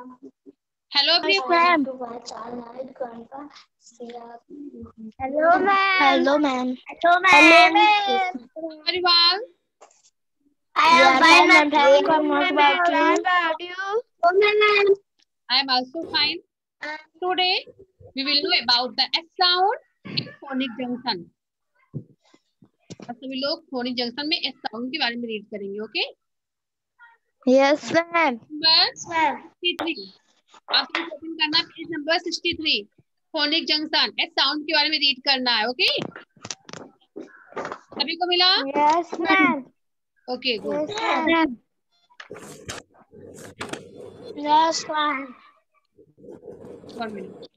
Hello ma'am hello hello ma'am hello ma'am परिवार I am fine I fine today we will know about the S junction लोग phonic junction में S sound के बारे में read करेंगे okay okay? Ma'am. बस Ma'am. 63 आपको open करना page number 63 phonic junction S sound के बारे में रीड करना है ओके सभी को मिला Yes, ma'am. Okay good Yes. Yes. One minute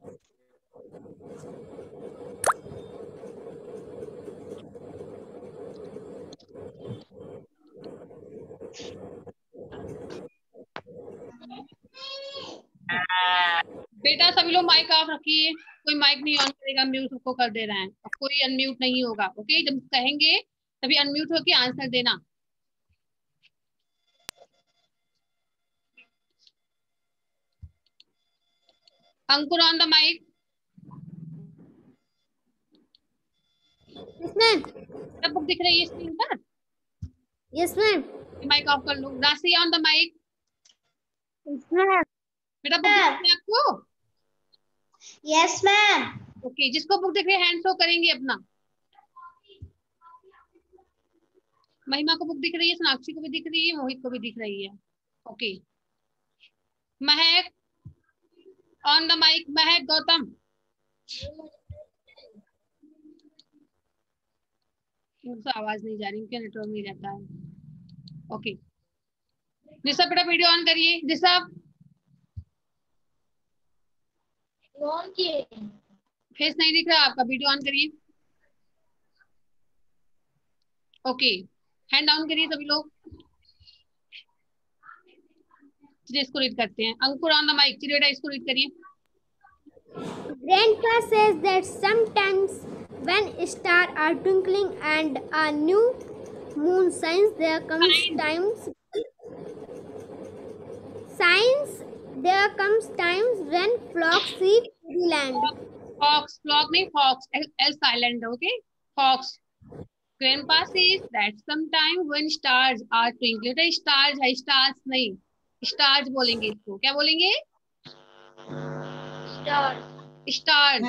बेटा सभी लोग माइक ऑफ़ रखिए। कोई माइक नहीं ऑन करेगा म्यूट सबको कर दे रहे हैं। कोई अनम्यूट नहीं होगा ओके जब कहेंगे तभी अनम्यूट होके आंसर देना। Ankur on the mic. सब बुक दिख रही है स्क्रीन पर? Yes, ma'am. माइक ऑफ़ कर लो। Rashi on the mic. बेटा बुक दिख रही है आपको? Yes, ma'am. ओके जिसको बुक दिख रही है हैंड शो करेंगे अपना। महिमा को बुक दिख रही है सोनाक्षी को भी दिख रही है मोहित को भी दिख रही है। Okay Mahak on the mic महक गौतम। मुझसे आवाज़ नहीं जा रही उनके नेटवर्क नहीं रहता है। ओके ऋषभ बेटा वीडियो ऑन करिए। ऋषभ कौन किए फेस नहीं दिख रहा आपका वीडियो ऑन करिए ओके हैंड डाउन करिए सभी लोग चलिए इसको रीड करते हैं अंकुर ऑन द माइक चलिए बेटा इसको रीड करिए Grandpa says that sometimes when stars are twinkling and a new moon shines, there comes times signs there comes times when flocks see fairyland. Folks flock नहीं folks L silent okay folks grandpa says that sometime when stars are twinkling बेटा stars है stars नहीं stars बोलेंगे इसको क्या बोलेंगे Star. stars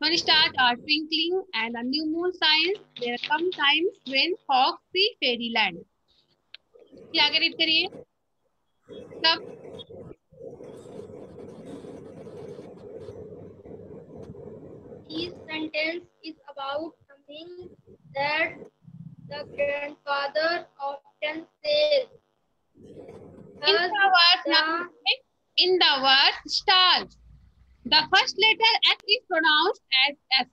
when stars are twinkling and a new moon shines there come times when fox see fairyland ये आगे read करिए सब This sentence is about something that the grandfather often says. in the word the- in the word stars the first letter s is pronounced as s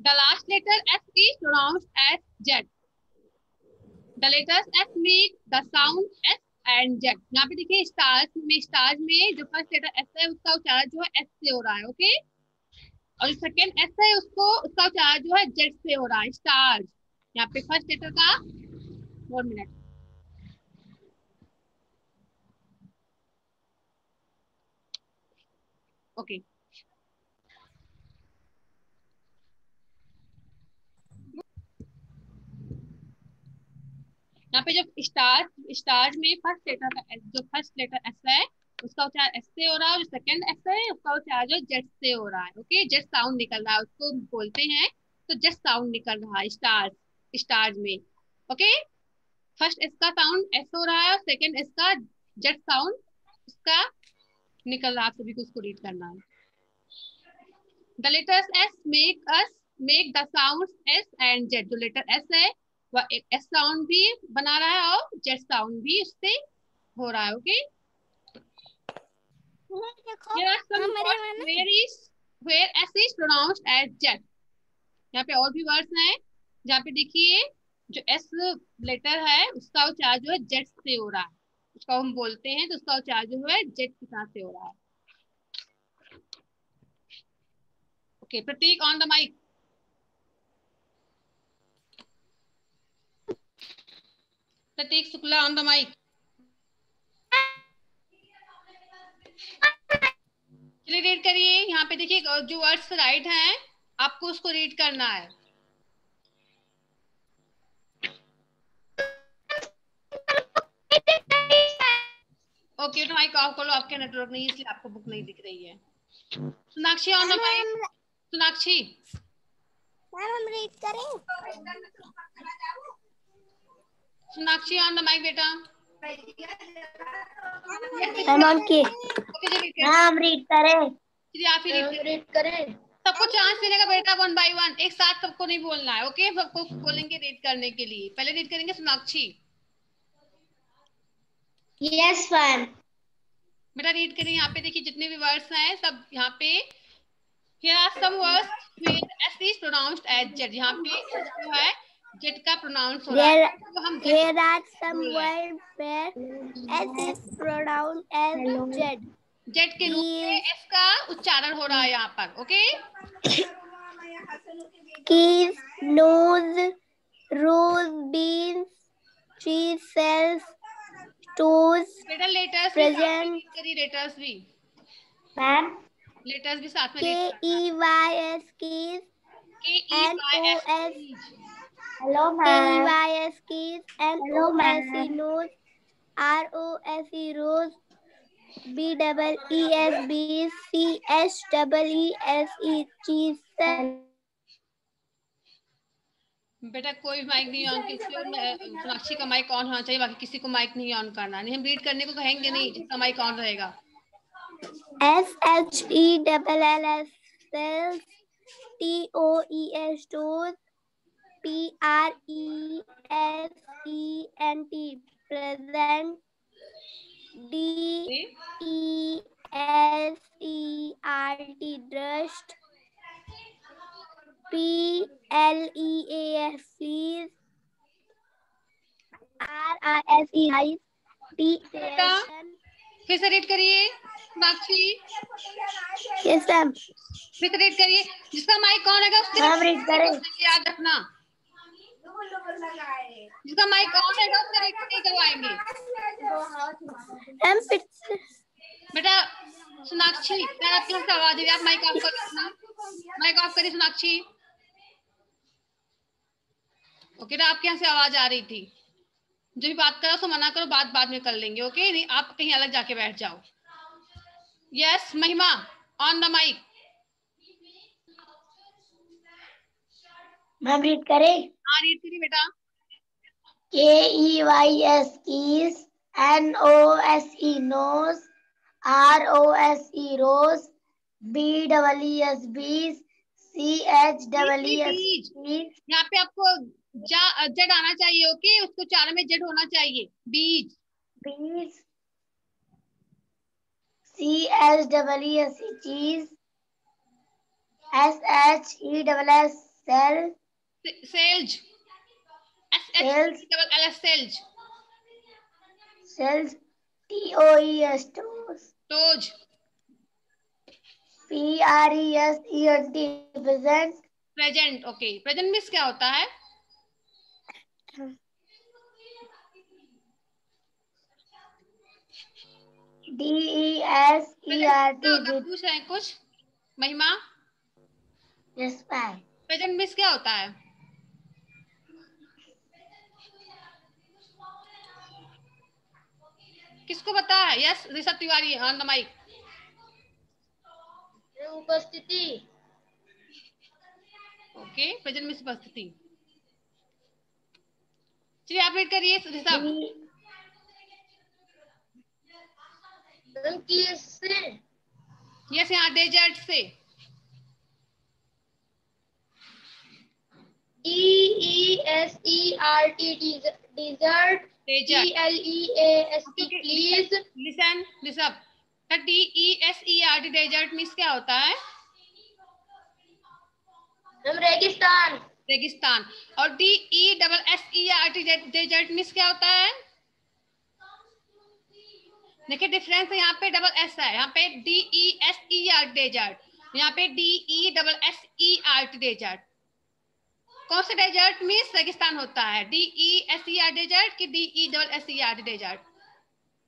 the last letter s is pronounced as z the letters s make the sound s and z यहाँ पे देखिए stars में stars में जो first letter s है उसका उच्चारण जो है s से हो रहा है ओके और सेकंड है उसको, उसका चार्ज जो है, z से हो रहा है stars यहाँ पे फ़र्स्ट लेटर का वन मिनट ओके यहाँ पे जो स्टार स्टार में फ़र्स्ट लेटर का, जो फ़र्स्ट लेटर एस है उसका उच्चारण एस से हो रहा है जो सेकंड एस है, उसका उच्चारण जो जेट से हो रहा है ओके जेट साउंड निकल रहा है, उसको बोलते हैं तो जेट साउंड निकल रहा है स्टार स्टार में ओके फ़र्स्ट एस का साउंड एस हो रहा है और सेकंड एस का जेट साउंड उसका निकल रहा है सभी को उसको रीड करना है। The letters s make us make the sounds s and z, जो लेटर s है, वह s साउंड भी बना रहा है और जेट साउंड भी उससे हो रहा है okay Here are some words where is where s is pronounced as z यहाँ पे और भी वर्ड्स हैं। जहाँ पे देखिए जो s लेटर है उसका उच्चारण जो है जेट से हो रहा है। उसका हम बोलते हैं तो उसका उच्चारण जो है जेट के साथ से हो रहा है। Okay Prateek on the mic Prateek Shukla on the mic read करिए। यहाँ पे देखिए जो वर्ड्स राइट हैं आपको उसको रीड करना है। ओके तो माइक ऑफ़ कर लो आपके नेटवर्क नहीं इसलिए आपको बुक नहीं दिख रही है। Sonakshi on mic Sonakshi. Ma'am हम रीड करें। सोनाक्षी ऑन द माइक बेटा। की ओके रीड करें। चलिए आप ही रीड करें। सबको चांस मिलेगा बेटा वन बाय वन एक साथ सबको नहीं बोलना है ओके सबको बोलेंगे रीड करने के लिए। पहले रीड करेंगे सोनाक्षी। यस मैम बेटा रीड करिए यहाँ पे देखिए जितने भी वर्ड्स हैं सब यहाँ पे। Here are some words where s is pronounced as z. यहाँ पे जो है z का प्रोनाउंस हो रहा है There- तो हम Z Here are some words where S is pronounced as Z. z के रूप में s का उच्चारण हो रहा है यहाँ पर ओके लेटर्स लेटर्स भी. लेटर्स भी साथ में E E Y S S. Hello, K E Y S keys. N O S E nose. R O S E rose. B double E S bees. C H double E S E cheese. बेटा कोई mic नहीं on किसी सोनाक्षी का mic on होना चाहिए बाकी किसी को माइक नहीं ऑन करना नहीं हम रीड करने को कहेंगे नहीं जिसका माइक ऑन रहेगा S H E double L S cells T O E S P R E S E N T present D E S E R T dressed P L E A S please R I S E eyes T बेटा फिर से read करिए Sonakshi yes ma'am फिर से read करिए जिसका mic on रहेगा उसके मैम याद रखना जिसका माइक ऑन रहेगा उससे रीड नहीं करवाएँगे मैम फिर से बेटा सोनाक्षी यार आपकी हमसे आवाज़ आ है। आप माइक ऑफ़ कर अपना। माइक ऑफ़ करिए सोनाक्षी। ओके ना आपके यहाँ से आवाज़ आ रही थी। जो भी बात करो उसको मना करो बात बाद में कर लेंगे ओके नहीं आप कहीं अलग जाके बैठ जाओ। Yes Mahima on the mic ma'am read करें हाँ रीड करिए बेटा। K E Y S keys N O S E nose R O S E rose B double E S bees C H double E S Bees. यहाँ पे आपको Z आना चाहिए okay उसको चार में जेड होना चाहिए बीज bees C H double E S E cheese S H E double S cell cells S H Sales. Double S cells cells T O E S toes. Toes P R E S E N T present. Present okay present means क्या होता है? D E S E R T क्या होता है? पूछ रहे हैं कुछ? महिमा? प्रेजेंट मीन्स क्या होता है? किसको पता है yes Rishabh Tiwari on the mic उपस्थिति। ओके प्रेजेंट मीन्स उपस्थिति. चलिए आप रीड करिए ऋषभ से? यस यहाँ डेजर्ट से। D E S E R T desert desert P L E A S T please. Listen Rishabh D E S E R D desert means क्या होता है? हम रेगिस्तान। रेगिस्तान। और D E double S E R T dessert means क्या होता है? देखिए डिफरेंस है यहाँ पे डबल एस है। यहाँ पे D E S E R desert यहाँ पे D E double S E R T dessert कौन सा डेजर्ट मीन्स रेगिस्तान होता है D E S E R desert की D E double S E R dessert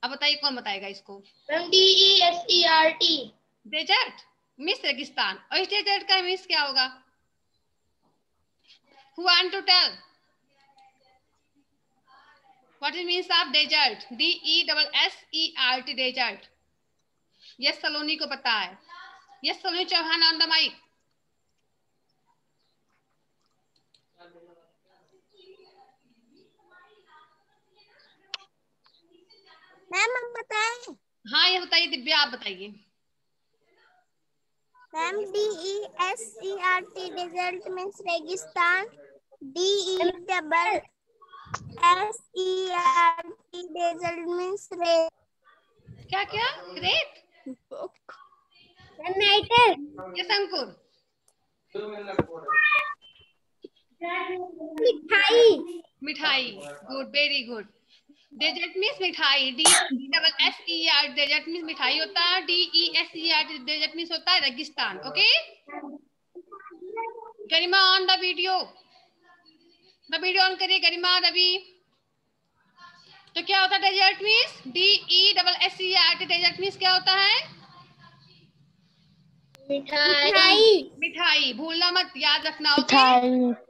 अब बताइए कौन बताएगा इसको D E S E R T desert miss रेगिस्तान और इस डेजर्ट का मिस क्या होगा Who want to tell? What it means of desert? D E double S E R T desert. Yes, Saloni को पता है. Yes, Saloni Chauhan on the mic. Ma'am हम बताएँ। हाँ ये बताइए दिव्या आप बताइए। Ma'am D E S E R T desert means रेगिस्तान D E double S E R T dessert means रे क्या क्या? ग्रेट नाइटर यस अंकुर मिठाई मिठाई good very good dessert means मिठाई D double S E R dessert means मिठाई होता है D E S E R desert means होता है रेगिस्तान okay? Garima on the video the video on करिए गरिमा रवि तो क्या होता है desert means? D E double S E R dessert means क्या होता है? मिठाई। मिठाई। भूलना मत याद रखना okay?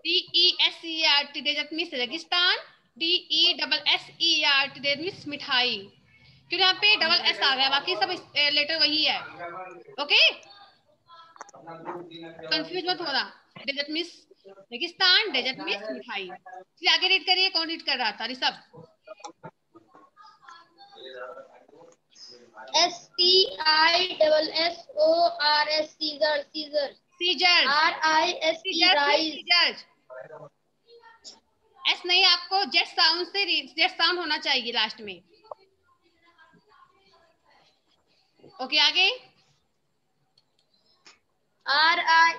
D E S E R desert means रेगिस्तान। D E double S E R T means मिठाई। क्योंकि यहाँ पे डबल एस आ गया बाकी सब लेटर वही है। ओके कंफ्यूज मत होना। डेजर्ट मीन्स रेगिस्तान डेजर्ट मीन्स मिठाई। चलिए आगे रीड करिए कौन रीड कर रहा था Rishabh S T I double S O R S Caesar Caesar Caesar R I S E rise S नहीं आपको जेट साउंड से जेट साउंड होना चाहिए लास्ट में। ओके आगे? R I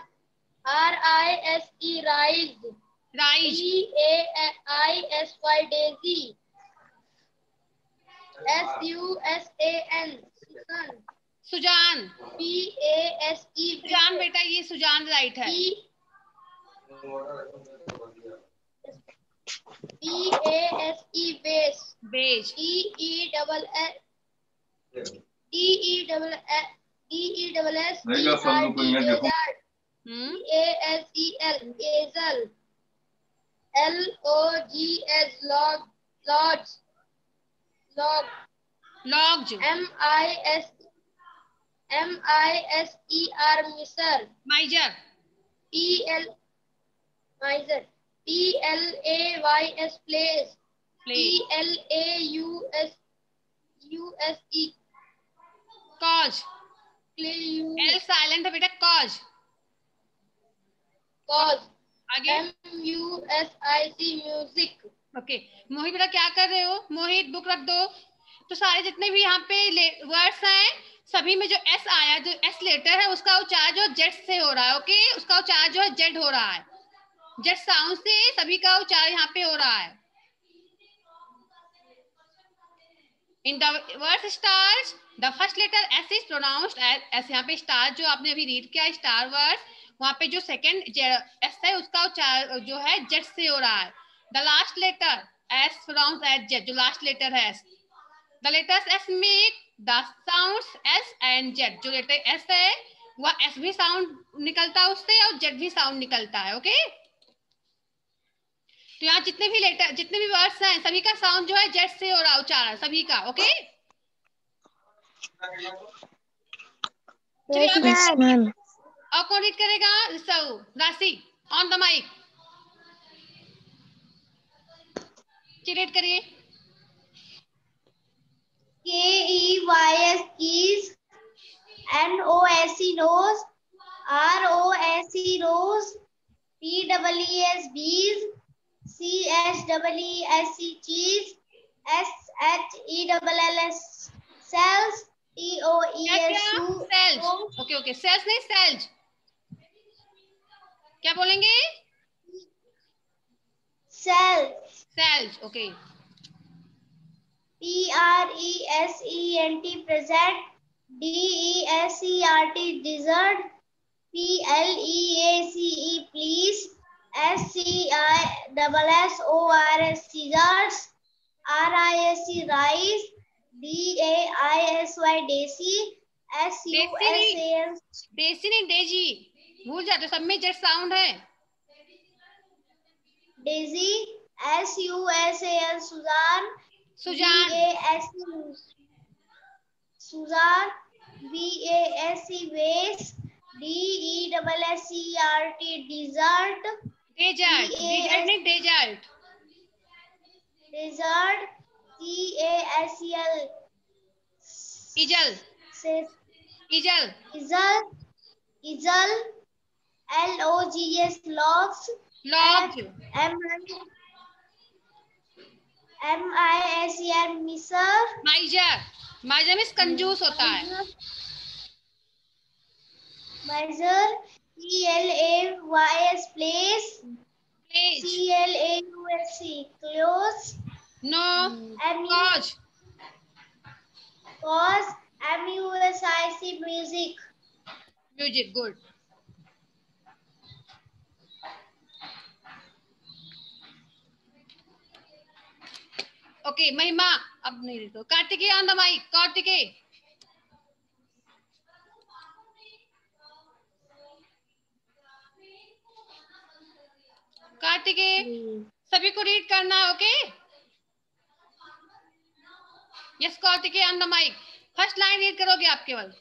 R I S E rise. Rise D A I S Y daisy. S U S A N Susan. Susan P A S E Susan बेटा ये Susan right है। P P A S E base base D E double S D E double S D E double S E R कोई T देखूँ। desert hmm A S E L Hazel L O G S log lodge log logs M I S M I S E R miser miser P L miser P L A Y S place. P L A U S U S E. U L silent है बेटा cause cause. आगे। M U S I C music. Okay Mohit बेटा क्या कर रहे हो? मोहित book रख दो। तो सारे जितने भी यहाँ पे वर्ड्स हैं सभी में जो एस आया जो एस लेटर है उसका उच्चार जो जेड से हो रहा है ओके उसका उच्चार जो है जेड हो रहा है। जेड साउंड से सभी का उच्चार यहाँ पे हो रहा है। In the stars the first letter S is pronounced S यहाँ पे स्टार जो आपने अभी रीड किया स्टार वर्ड वहाँ पे जो सेकंड एस है, उसका उच्चार जो है जेड से हो रहा है। The last letter S pronounce as Z जो लास्ट लेटर है S the letters S make the sounds S and Z जो लेटर एस है, वह एस भी साउंड निकलता है उससे और जेड भी साउंड निकलता है ओके तो यहाँ जितने भी लेटर जितने भी वर्ड्स हैं सभी का साउंड जो है जेट से हो रहा है उच्चारण सभी का ओके और कौन रीड करेगा? सऊ Rashi on the mic read करिए। K E Y S keys, N O S E nose, R O S E rose, T double E S bees, C H double E S E cheese, S H E double L S cells, T O E क्या S U cells okay okay cells नहीं sales क्या बोलेंगे cells, cells okay P R E S E N T present, D E S E R T desert, P L E A C E please, S C I double S O R S scissors, R I S E rice, D A I S Y daisy, S U S A N देसी नहीं daisy भूल जाते सब में Z sound है। Daisy S U S A N Susan Susan A S Susan B A S E base D E double S E R T dessert dessert D A dessert नहीं dessert dessert C A S E L easel से easel easel easel L O G S locks logs M M I S E R miser miser miser means कंजूस होता है। Measure E L A Y S place place C L A U S C close no M U cause cause M U S I C music music good okay Mahima अब नहीं देखो Kartikeya on the mic Kartikeya Kartikeya सभी को read करना है okay yes Kartikeya on the mic first line read करोगे आप केवल?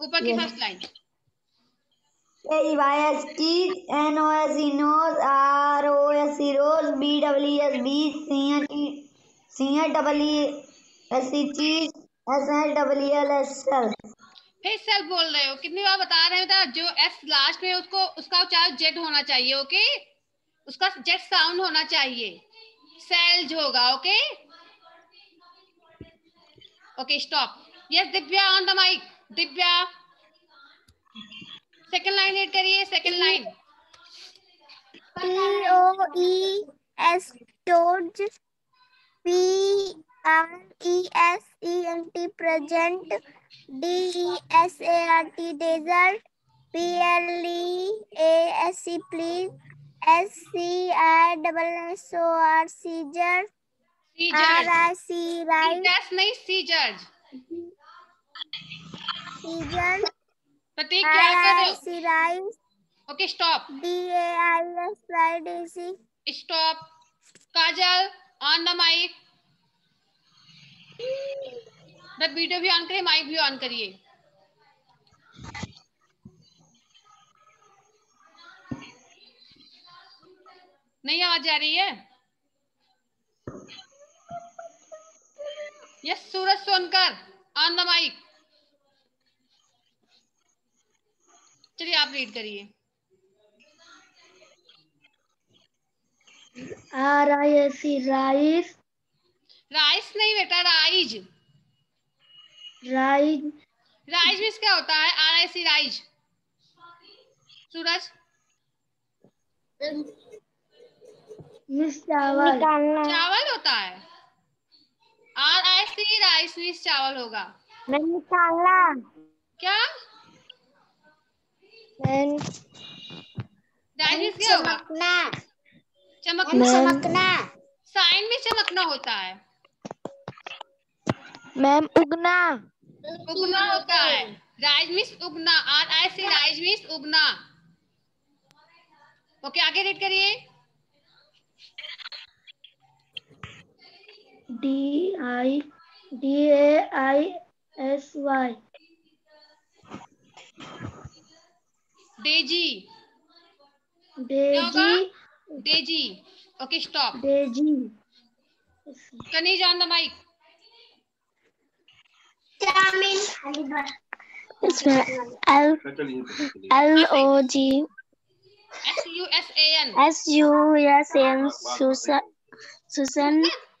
ऊपर की first line A Y S T N O S E nose R O S E rose B W S B C N E C N W E S E cheese S L W L S L फिर self बोल रहे हो। कितनी बार बता रहे हो जो S last में उसको उसका उच्चारण जेड होना चाहिए ओके उसका जेड साउंड होना चाहिए। सेल्ज होगा okay okay stop yes Divya on the mic Divya second line read करिए second line O E S Toads P R E S E N T, present. D E S A R T, desert. P L E A S E please. S C I double S O R seizure R. Scissors I C right scissors नहीं scissors seizure Prateek क्या R कर रहे I C हो okay stop D A I S right D C. Stop Kajal on the mic the video भी on करिए mic भी on करिए. नहीं आवाज़ आ रही है? Yes Suraj Sonkar on the mic चलिए आप रीड करिए। S E rice. नहीं बेटा राइज राइज राइज मीन्स क्या होता है? R I C rise Suraj? Miss चावल चावल होता है। R I C rice means चावल होगा। क्या? राइस क्या होगा? चमकना। चमकना। साइन में चमकना होता है। मैम उगना। उगना होता है। Rise means Ugna. R I C rise means Ugna. Okay आगे रीड करिए। D I D A I S Y daisy? Daisy daisy okay stop Daisy Kaneez on the mic इसमें L L O G S U S A N S U S N Susan Susan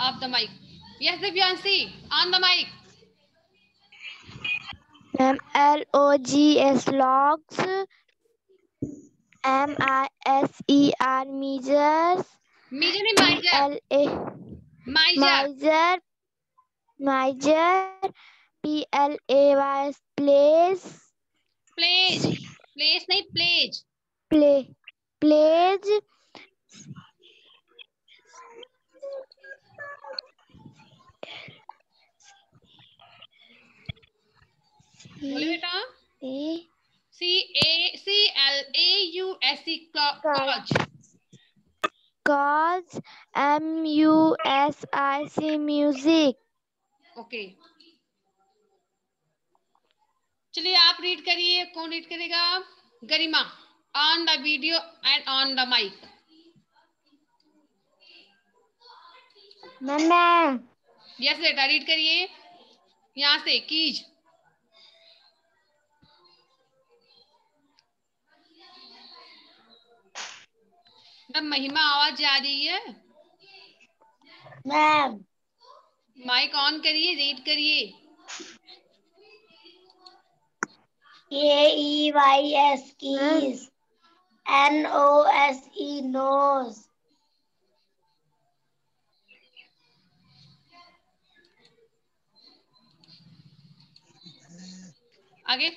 of the mic. Yes, Divyansi, on the mic. M L O G S logs. M I S E R measures. Major. is measure. L A. Measure. Measure. P L A Y S place. Place. Place Not place. Play. Place. बोले बेटा। C A C L A U S C I C music okay. चलिए आप read करिए कौन read करेगा? Garima on the video and on the mic ma'am yes बेटा read करिए। यहाँ से कीज। मैडम महिमा आवाज़ जा रही है? मैम। माइक ऑन करिए रीड करिए। A E Y S keys N O S E nose आगे।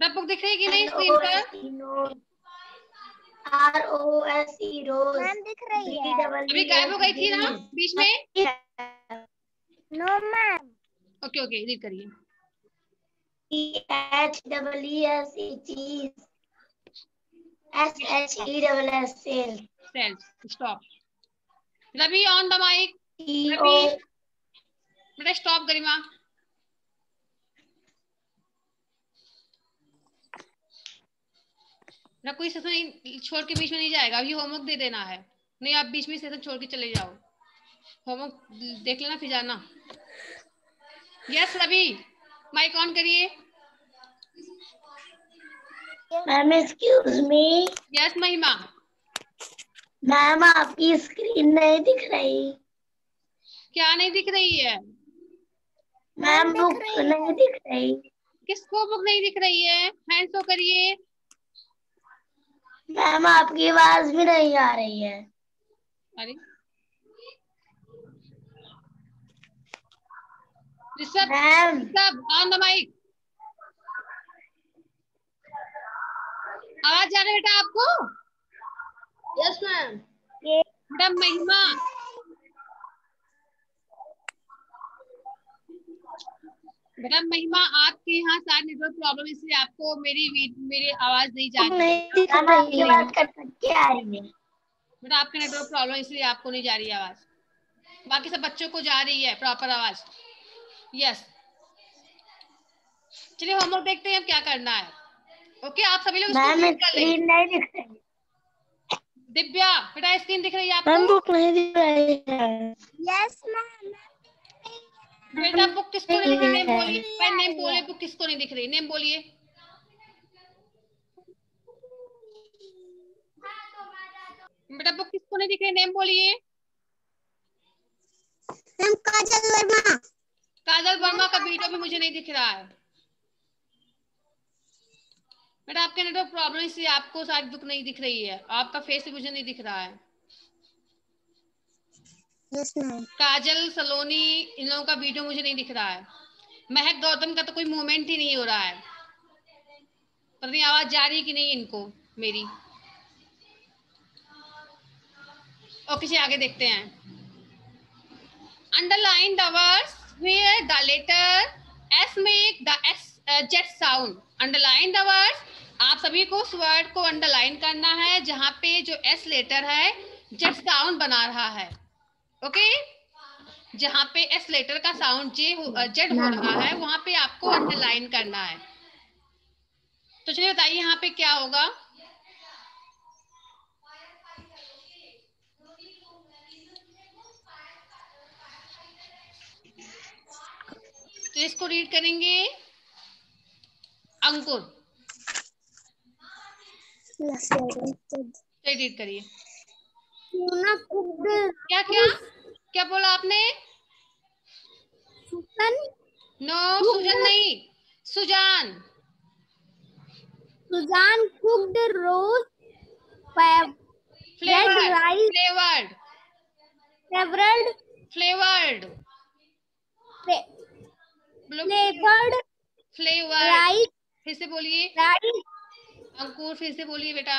बुक दिख रही है कि नहीं स्क्रीन पर? R O S E rose ma'am दिख रही है। अभी गायब हो गई थी ना बीच में? No ma'am okay okay read करिए। E H double E S E cheese S H E double S sail self stop Ravi on the mic E Ravi. बेटा स्टॉप गरिमा। ना कोई सेशन छोड़ के बीच में नहीं जाएगा अभी होमवर्क दे देना है। नहीं आप बीच में सेशन छोड़ के चले जाओ। होमवर्क देख लेना फिर जाना। यस रवि माइक ऑन करिए। Ma'am excuse me yes Mahima. Ma'am आपकी स्क्रीन नहीं दिख रही। क्या नहीं दिख रही है? मैम बुक नहीं दिख रही। किसको बुक नहीं दिख रही है? हैंड शो करिए। मैम आपकी आवाज़ भी नहीं आ रही है। अरे। Rishabh Rishabh on the mic. आवाज़ आ रही है बेटा आपको? यस मैम बेटा महिमा। बेटा महिमा आपके यहाँ शायद नेटवर्क प्रॉब्लम इसलिए आपको मेरी मेरी आवाज़ नहीं जा रही। है। बात कर के आ रही है? बेटा आपके नेटवर्क प्रॉब्लम इसलिए आपको नहीं जा रही आवाज़। बाकी सब बच्चों को जा रही है प्रॉपर आवाज़। यस चलिए होमवर्क देखते हैं अब क्या करना है। ओके आप सभी लोग स्क्रीन नहीं दिख रही। दिव्या बेटा स्क्रीन दिख रही है मैम आपको बुक नहीं दिख रही है। यस मैम बेटा बुक किसको नहीं दिख रही? नेम बोलिए। मैं नेम बोले बुक किसको नहीं दिख रही? नेम बोलिए। बेटा बुक किसको नहीं दिख रही? नेम बोलिए। मैम काजल वर्मा। काजल वर्मा का वीडियो भी मुझे नहीं दिख रहा है। बेटा आपके नेटवर्क प्रॉब्लम इसलिए आपको शायद बुक नहीं दिख रही है। आपका फेस भी मुझे नहीं दिख रहा है। मैम काजल सलोनी इन लोगों का वीडियो मुझे नहीं दिख रहा है। महक गौतम का तो कोई मूवमेंट ही नहीं हो रहा है। पता नहीं आवाज़ जा रही है कि नहीं इनको मेरी। ओके जी आगे देखते हैं। Underline the words the letter s make the s uh, jet sound. Underline the words. आप सभी को उस वर्ड को अंडरलाइन करना है जहाँ पे जो एस लेटर है जेट साउंड बना रहा है। ओके? जहाँ पे एस लेटर का साउंड जे जेड हो रहा है वहाँ पे आपको अंडरलाइन करना है। तो चलिए बताइए यहाँ पे क्या होगा? तो इसको रीड करेंगे। अंकुर। रीड करिए। Tuna cooked क्या क्या? क्या बोला आपने? सुसन नो सुजन नहीं। Susan. Susan cooked rose flavoured. Flavoured several flavoured flavored flavoured rice फिर से बोलिए। Rice अंकुर फिर से बोलिए बेटा।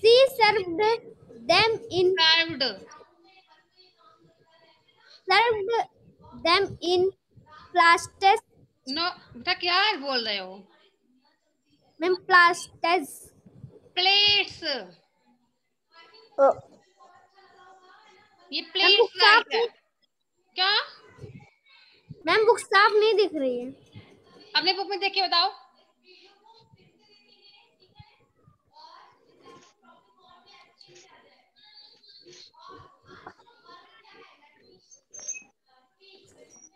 she served them in served served them in plastic no बेटा क्या बोल रहे हो? में plastic प्लेट्स ये प्लेट्स बुक है। क्या? मैम बुक साफ़ नहीं दिख रही है। अपने बुक में देख के बताओ।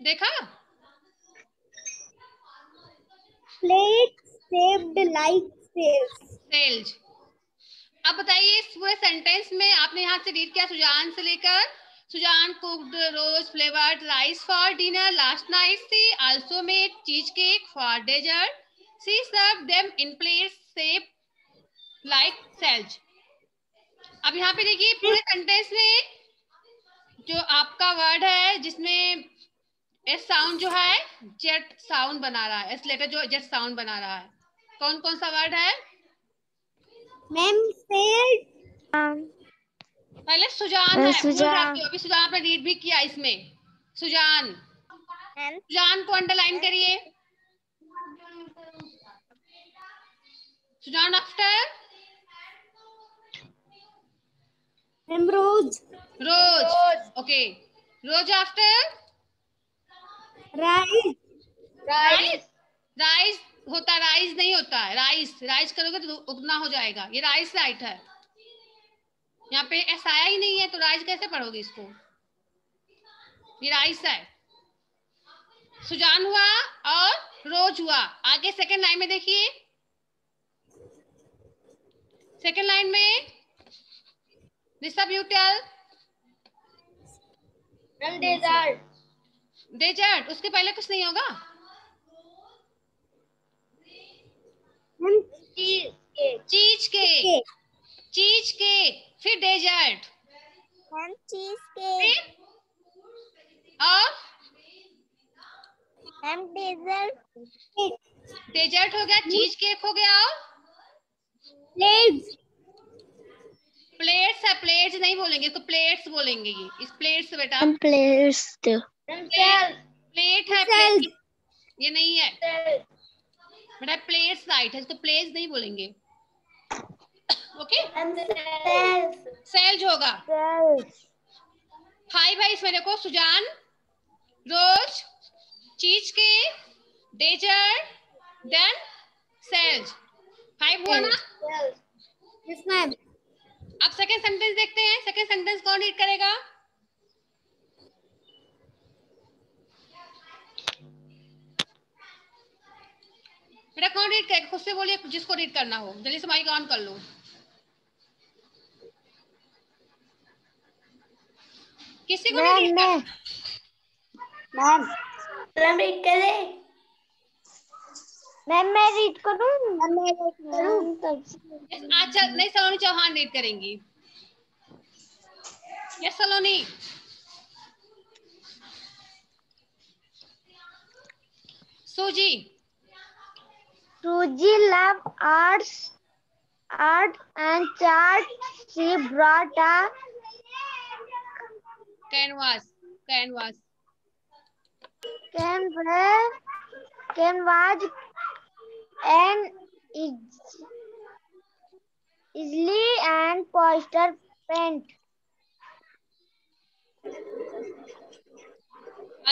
देखा? Shaped like sails. सेल्ज अब बताइए इस पूरे सेंटेंस में आपने यहाँ से रीड किया सुजान से लेकर? Susan cooked rose flavoured rice for dinner last night she also made cheese cake for dessert she serve them in plate shape like shells अब यहाँ पे देखिए पूरे सेंटेंस में जो आपका वर्ड है जिसमें एस साउंड जो है जेट साउंड बना रहा है। एस लेटर जो जेट साउंड बना रहा है। कौन कौन सा वर्ड है? मैम पहले सुजान हाँ, सुजान। अभी सुजान आपने रीड भी किया इसमें। सुजान। सुजान को अंडरलाइन करिए। Susan after rose. Rose. Okay rose after rice. Rice. Rice होता राइस नहीं होता है। राइस। राइस करोगे तो उगना हो जाएगा। ये राइस राइट है। यहाँ पे एस आया ही नहीं है तो राइस कैसे पढ़ोगे इसको? ये राइस है। सुजान हुआ और रोज हुआ। आगे सेकंड लाइन में देखिए। सेकंड लाइन में दिशा ब्यूटल डेजर्ट उसके पहले कुछ नहीं होगा? Cheese cake cheese cake cake cheese cake फिर डेजर्ट चीज़ केक और? Ma'am dessert. डेजर्ट हो गया चीज़ केक हो गया और? प्लेट्स। प्लेट्स है प्लेट्स नहीं बोलेंगे इसको प्लेट्स बोलेंगे ये। इस प्लेट्स बेटा। प्लेट्स प्लेट है. ये नहीं है। बेटा प्लेट्स राइट है इसको प्लेट्स नहीं बोलेंगे। ओके सेल्ज होगा। फाइव है इसमें देखो सुजान रोज चीज़ के डेजर्ट देन सेल्ज फाइव हुआ ना। मैम अब सेकंड सेंटेंस देखते हैं। सेकंड सेंटेंस कौन रीड करेगा बेटा कौन रीड करेगा खुद से बोलिए जिसको रीड करना हो। जल्दी से माइक ऑन कर लो। किसी को नहीं रीड करना मैम मैम रीड करें। मैम मैं रीड करूँ? मैम मैं रीड करूँ। अच्छा नहीं सलोनी चौहान रीड करेंगी। Yes Saloni. Susie Suji love arts, art and chart. She brought a canvas canvas canvas, canvas and easily and poster paint.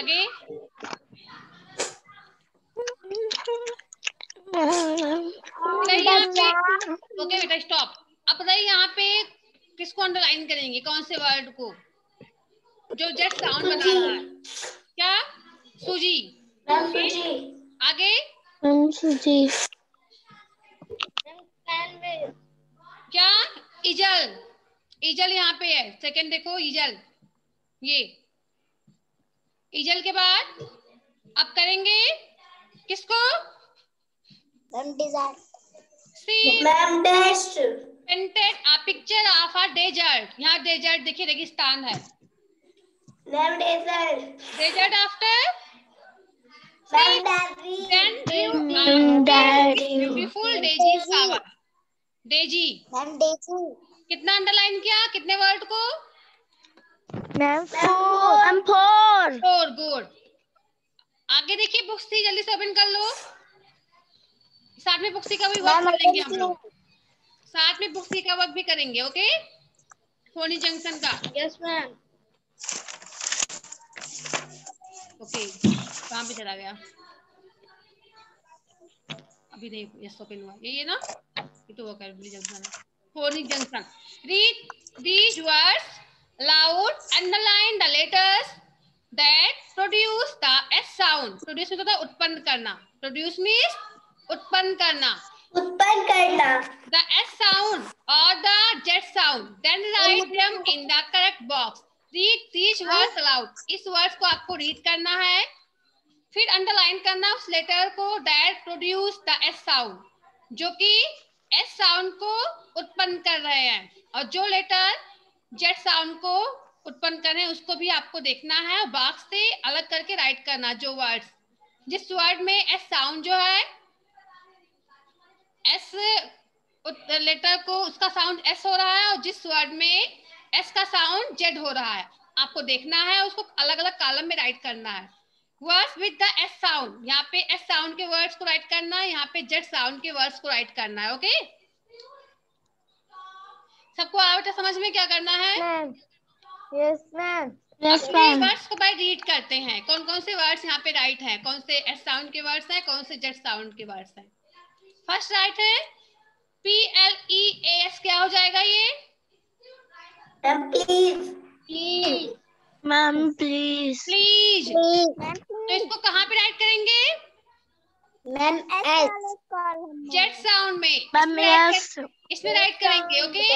पे ओके बेटा स्टॉप अब बताइए यहाँ पे किसको अंडरलाइन करेंगे? कौन से वर्ड को? जो जेट साउंड बना रहा है। क्या? सूजी। आगे? सूजी क्या? इजल। इजल यहाँ पे है। सेकंड देखो इजल। ये। इजल के बाद अब करेंगे किसको? Ma'am test painted a picture of a desert. यहाँ डेजर्ट देखिए रेगिस्तान है। Ma'am desert then Mm, daddy. beautiful daisy daisy ma'am daisy कितना अंडरलाइन किया? कितने वर्ड को? Ma'am four ma'am four four good आगे देखिए बुक्स थी जल्दी से ओपन कर लो। साथ में बुक्स का भी वर्क करेंगे हम लोग। साथ में बुक्स का वर्क भी करेंगे ओके फोनी जंक्शन का। यस मैम ओके कहाँ पे चला गया? अभी नहीं यस ओपन हुआ। ये ये ना? ये तो वो कर जंक्शन है। Phonic junction read these words loud underline the letters that produce the s sound produce मतलब है उत्पन्न करना। Produce means उत्पन्न करना। उत्पन्न करना। The s sound or the z sound then write them in the correct box. Read these words aloud. इस words को आपको रीड करना है। फिर अंडरलाइन करना उस लेटर को that produce the S sound जो कि एस साउंड को उत्पन्न कर रहे हैं। और जो लेटर जेड साउंड को उत्पन्न कर रहे हैं उसको भी आपको देखना है। और बॉक्स से अलग करके राइट करना जो वर्ड्स जिस वर्ड में एस साउंड जो है एस लेटर को उसका साउंड एस हो रहा है और जिस वर्ड में एस का साउंड जेड हो रहा है। आपको देखना है उसको अलग अलग कॉलम में राइट करना है। Words with the S sound यहाँ पे एस साउंड के वर्ड्स को राइट करना है यहाँ पे जेड साउंड के वर्ड्स को राइट करना है ओके सबको आ बेटा समझ में क्या करना है? मैम यस मैम वर्ड्स को भाई रीड करते हैं। कौन कौन से वर्ड्स यहाँ पे राइट है? कौन से एस साउंड के वर्ड्स हैं कौन से जेड साउंड के वर्ड्स हैं? फ़र्स्ट राइट है? P L E A S क्या हो जाएगा ये? Please please ma'am please please तो इसको कहाँ पे राइट करेंगे? मैम एस जेड साउंड में. इसमें राइट करेंगे ओके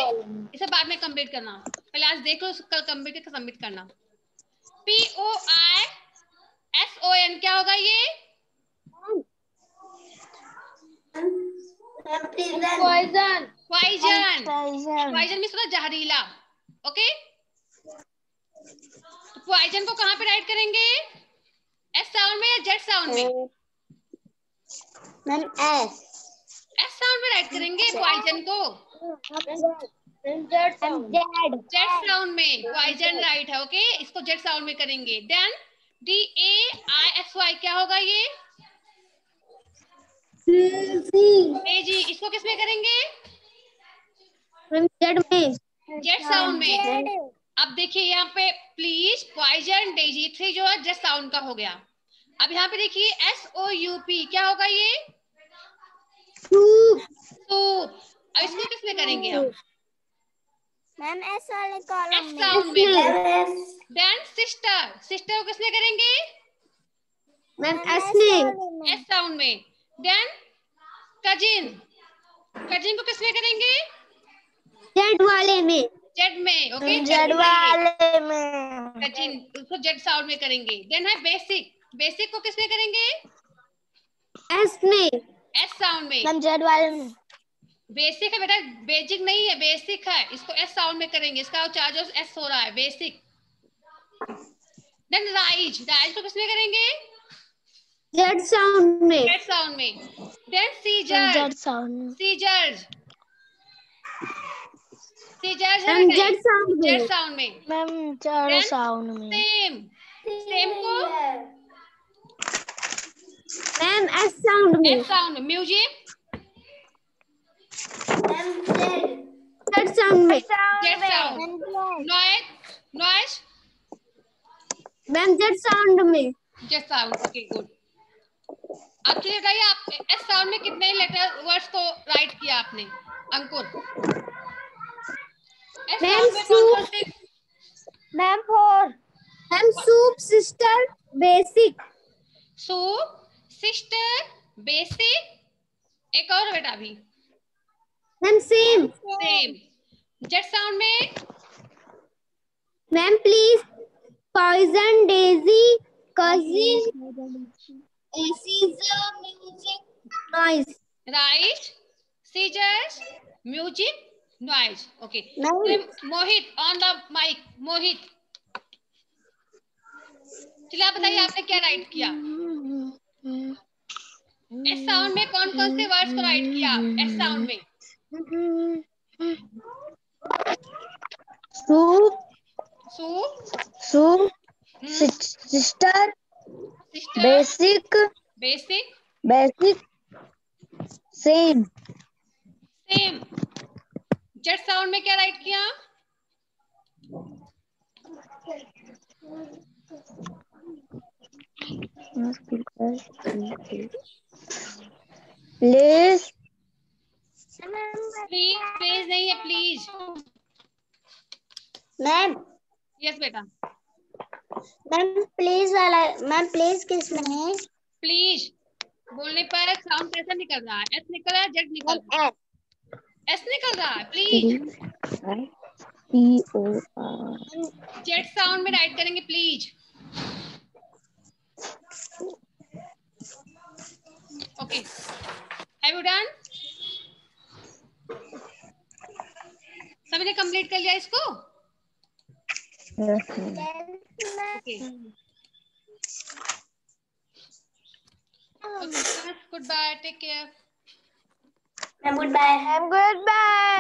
इसे बाद में कंप्लीट करना। पहले आज देख लो कल कंप्लीट करके सबमिट करना। P O I S O N क्या होगा ये? पॉइजन पॉइजन पॉइजन में थोड़ा जहरीला. ओके तो पॉइजन को कहाँ पे राइट करेंगे? एस साउंड में या जेड साउंड में? मैम एस एस साउंड में राइट करेंगे पॉइजन को. जेड साउंड में पॉइजन राइट है ओके इसको जेड साउंड में करेंगे. Then D A I S Y क्या होगा ये? जी। इसको किसमें करेंगे? जेड में। जेड साउंड में। अब देखिए यहाँ पे प्लीज़ पॉइजन डेजी थ्री जो है जेड साउंड का हो गया। अब यहाँ पे देखिए एस ओ यू पी क्या होगा ये? सूप अब इसको किसमें करेंगे हम? मैम एस वाले एस कॉलम साउंड में। देन सिस्टर सिस्टर को किसमें करेंगे? मैम एस में। एस साउंड में। देन कजिन कजिन को किसमें करेंगे? जेड वाले में। जेड में ओके जेड वाले में। कजिन उसको जेड साउंड में करेंगे। देन है बेसिक बेसिक को किसमें करेंगे? एस में। एस साउंड में। मैम जेड वाले में। बेसिक है बेटा बेसिक नहीं है बेसिक है। इसको एस साउंड में करेंगे। इसका चार्ज एस हो रहा है बेसिक देन राइज राइज को किसमें करेंगे? जेड साउंड में जेड साउंड में then scissor Z sound scissors scissors ma'am Z sound Z में साउंड में मैम जेड साउंड में सेम सेम को मैम एस साउंड में S sound music ma'am Z Z sound में Z sound noise noise ma'am Z sound में Z sound okay good अब चलिए बताइए आप एस साउंड में कितने लेटर वर्ड्स को राइट किया आपने? अंकुर। एस Ma'am, साउंड में कौन कौन से ma'am four ma'am soup sister basic soup sister basic एक और बेटा भी ma'am same same Z sound में। Ma'am please poison daisy cousin scissor music noise right scissors music noise okay Ma'am. Mohit on the mic Mohit चलिए आप बताइए आपने क्या राइट किया एस साउंड में कौन कौन से वर्ड्स को राइट किया एस साउंड में soup. Soup soup. Sister. Sister basic? Basic basic? Same. Same Z sound में क्या राइट किया? Place प्लीज़ प्लीज़ नहीं है प्लीज़ मैम यस बेटा. मैम प्लीज़ वाला मैम प्लीज़ किसमें है प्लीज़ बोलने पर साउंड कैसा निकल रहा है? एस निकल रहा है जेड निकल रहा है? एस निकल रहा है please P O R Z sound में राइट करेंगे please okay have you done सभी ने कंप्लीट कर लिया इसको? Okay. Okay, goodbye. Take care. I'm goodbye. I'm goodbye.